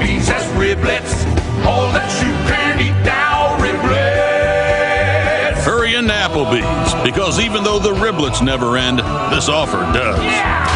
riblets, riblets. Riblets. All that you can eat now, riblets. Hurry into Applebee's because even though the riblets never end, this offer does. Yeah!